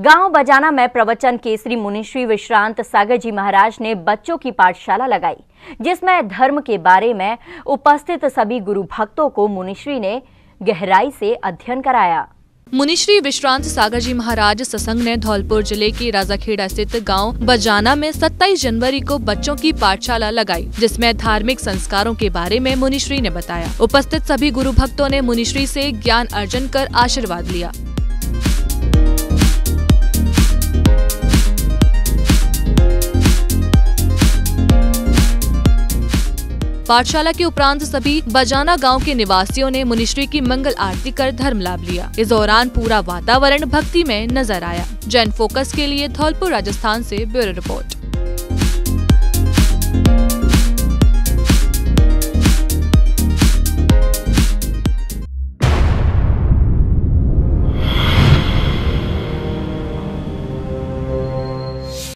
गाँव बजाना में प्रवचन केसरी मुनिश्री विश्रांत सागर जी महाराज ने बच्चों की पाठशाला लगाई, जिसमें धर्म के बारे में उपस्थित सभी गुरु भक्तों को मुनिश्री ने गहराई से अध्ययन कराया। मुनिश्री विश्रांत सागर जी महाराज ससंग ने धौलपुर ज़िले के राजाखेड़ा स्थित गाँव बजाना में 27 जनवरी को बच्चों की पाठशाला लगाई, जिसमें धार्मिक संस्कारों के बारे में मुनिश्री ने बताया। उपस्थित सभी गुरु भक्तों ने मुनिश्री से ज्ञान अर्जन कर आशीर्वाद लिया। पाठशाला के उपरांत सभी बजाना गाँव के निवासियों ने मुनिश्री की मंगल आरती कर धर्म लाभ लिया। इस दौरान पूरा वातावरण भक्ति में नज़र आया। जैन फोकस के लिए धौलपुर राजस्थान ऐसी ब्यूरो रिपोर्ट।